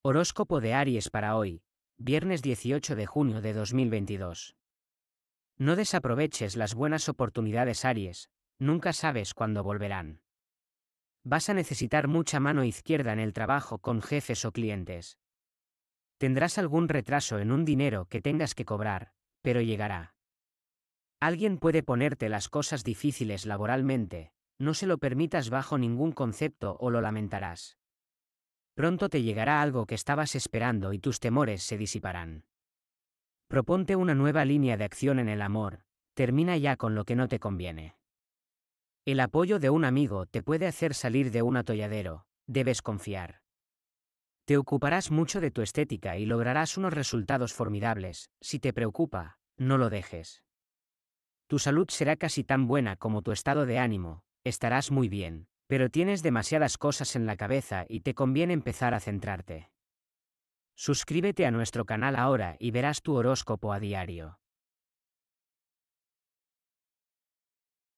Horóscopo de Aries para hoy, viernes 18 de junio de 2022. No desaproveches las buenas oportunidades Aries, nunca sabes cuándo volverán. Vas a necesitar mucha mano izquierda en el trabajo con jefes o clientes. Tendrás algún retraso en un dinero que tengas que cobrar, pero llegará. Alguien puede ponerte las cosas difíciles laboralmente, no se lo permitas bajo ningún concepto o lo lamentarás. Pronto te llegará algo que estabas esperando y tus temores se disiparán. Proponte una nueva línea de acción en el amor, termina ya con lo que no te conviene. El apoyo de un amigo te puede hacer salir de un atolladero, debes confiar. Te ocuparás mucho de tu estética y lograrás unos resultados formidables, si te preocupa, no lo dejes. Tu salud será casi tan buena como tu estado de ánimo, estarás muy bien pero tienes demasiadas cosas en la cabeza y te conviene empezar a centrarte. Suscríbete a nuestro canal ahora y verás tu horóscopo a diario.